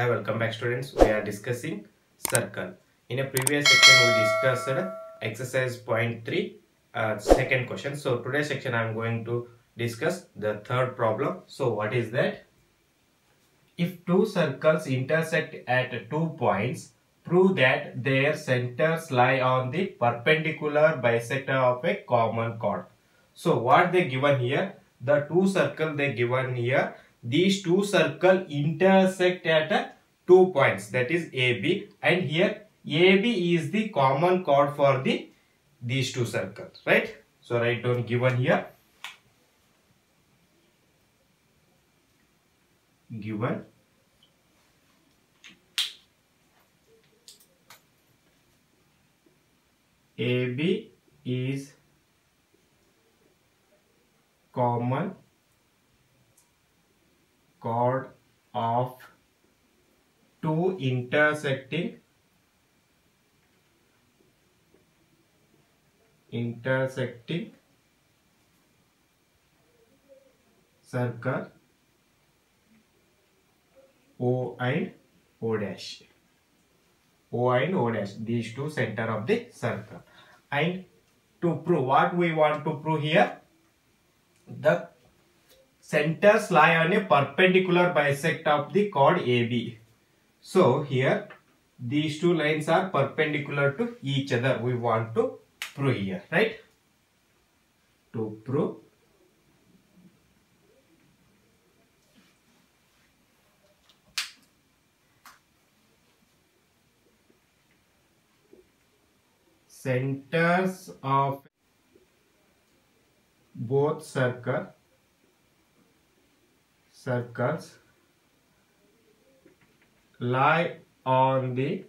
Hi, welcome back students. We are discussing circle. In a previous section, we discussed exercise point 3, uh, second question. So today's section, I am going to discuss the third problem. So what is that? If two circles intersect at two points, prove that their centers lie on the perpendicular bisector of a common chord. So what they given here? The two circle they given here. These two circle intersect at uh, two points that is AB and here AB is the common chord for the these two circles right. So write down given here. Given AB is common chord of two intersecting intersecting circle O and O dash. O and O dash. These two center of the circle. And to prove what we want to prove here, the centers lie on a perpendicular bisect of the chord AB. So here these two lines are perpendicular to each other. We want to prove here, right? To prove centers of both circle circles lie on the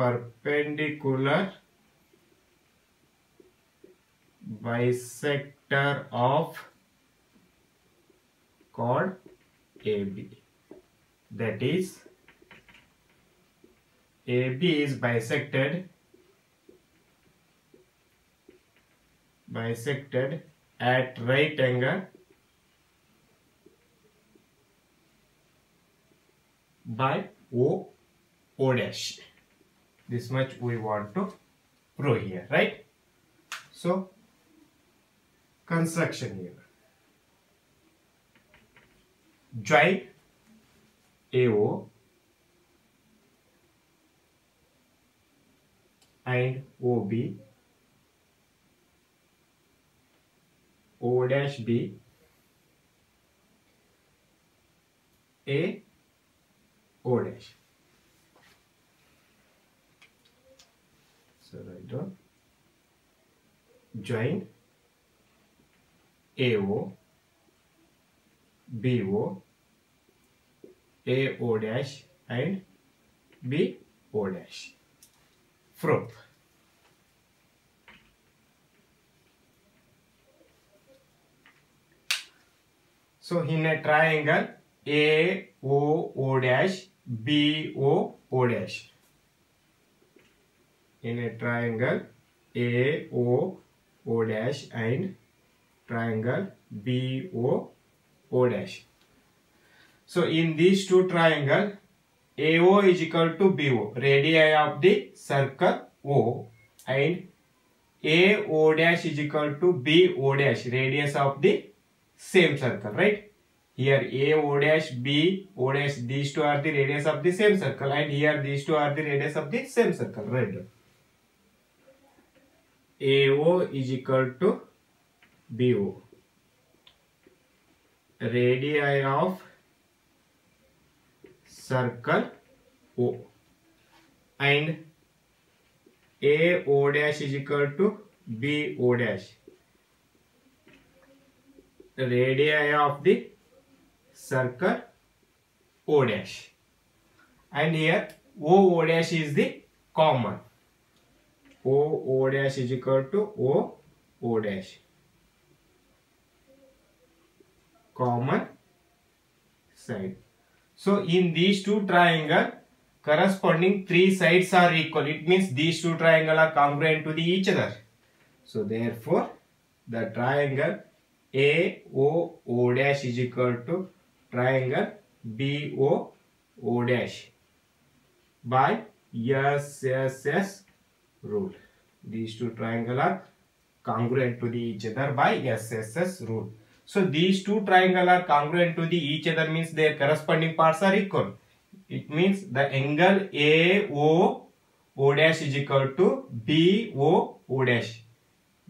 perpendicular bisector of chord AB that is AB is bisected bisected at right angle by O O dash. This much we want to prove here, right? So construction here. Join AO and OB O dash B A O dash. So write down join AO BO AO dash and BO dash. Proof. So in a triangle A O O dash B O O dash. In a triangle A O O dash and triangle B O O dash. So in these two triangle AO is equal to BO radii of the circle O and AO dash is equal to BO dash radius of the same circle right here a o dash b o dash these two are the radius of the same circle and here these two are the radius of the same circle right ao is equal to bo radii of circle o and a o dash is equal to b o dash radii of the circle O dash. And here O O dash is the common. O O dash is equal to O O dash. Common side. So in these two triangle corresponding three sides are equal. It means these two triangle are congruent to the each other. So therefore the triangle AO O O dash is equal to triangle BO O dash by SSS rule. These two triangles are congruent to the each other by SSS rule. So these two triangles are congruent to the each other means their corresponding parts are equal. It means the angle AO O dash is equal to BO O dash.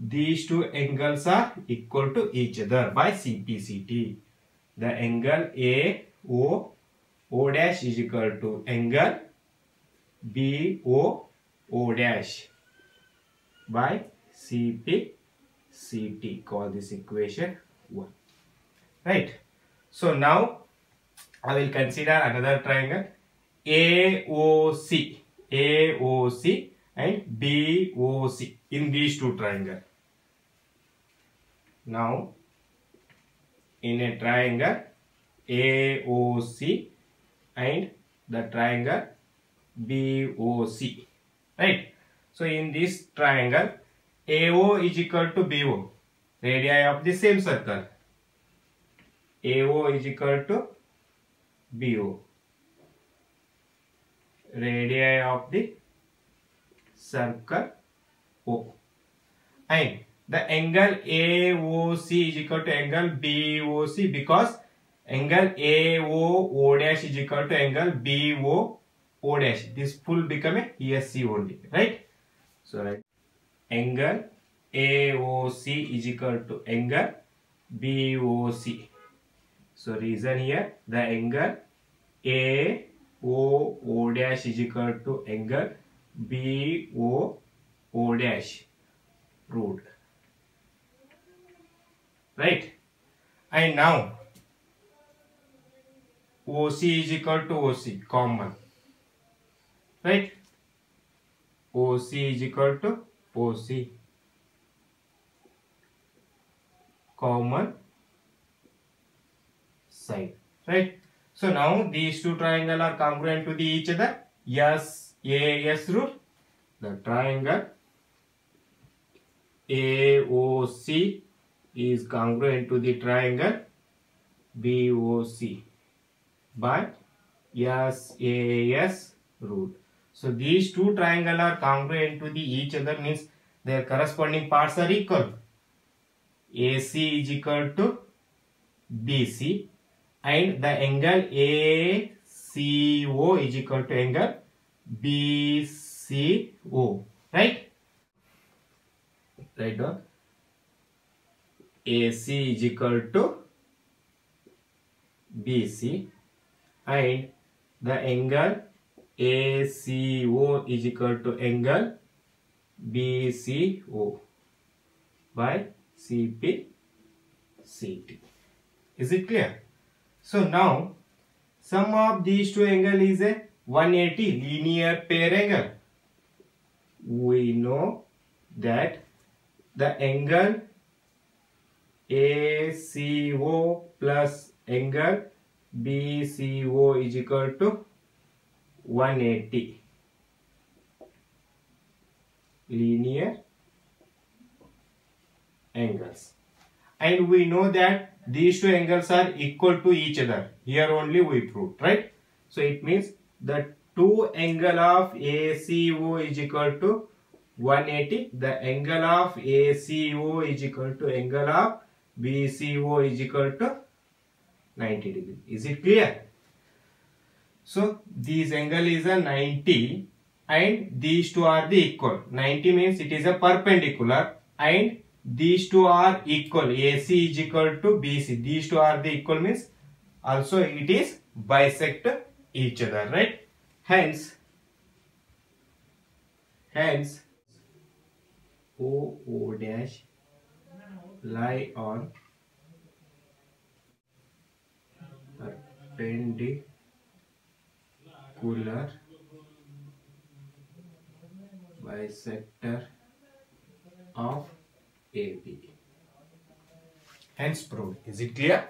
These two angles are equal to each other by CPCT. The angle AO O dash is equal to angle BO O dash by CPCT. Call this equation 1. Right. So now I will consider another triangle AOC. AOC and BOC in these two triangles. Now in a triangle AOC and the triangle BOC. Right. So in this triangle AO is equal to BO. Radii of the same circle. AO is equal to BO. Radii of the circle O. And the angle AOC is equal to angle BOC because angle AO dash is equal to angle BO O dash. This full become a ESC only, right? So right, angle AOC is equal to angle BOC. So reason here the angle AO dash is equal to angle BO dash root. Right? And now OC is equal to OC common. Right? OC is equal to OC common side. Right? So now these two triangles are congruent to the each other. Yes, AS rule. The triangle AOC is congruent to the triangle BOC by SAS rule. So these two triangles are congruent to the each other means their corresponding parts are equal. AC is equal to BC and the angle ACO is equal to angle BCO. Right? Write down. AC is equal to BC and the angle ACO is equal to angle BCO by CPCT. Is it clear? So now sum of these two angle is a 180 linear pair angle. We know that the angle ACO plus angle BCO is equal to 180 linear angles. And we know that these two angles are equal to each other. Here only we proved right? So it means the two angle of ACO is equal to 180 the angle of ACO is equal to angle of BCO is equal to 90 degree is it clear so this angle is a 90 and these two are the equal. 90 means it is a perpendicular and these two are equal. AC is equal to BC. These two are the equal means also it is bisect each other, right? Hence, hence OO dash lie on perpendicular bisector of AB. Hence proved. Is it clear?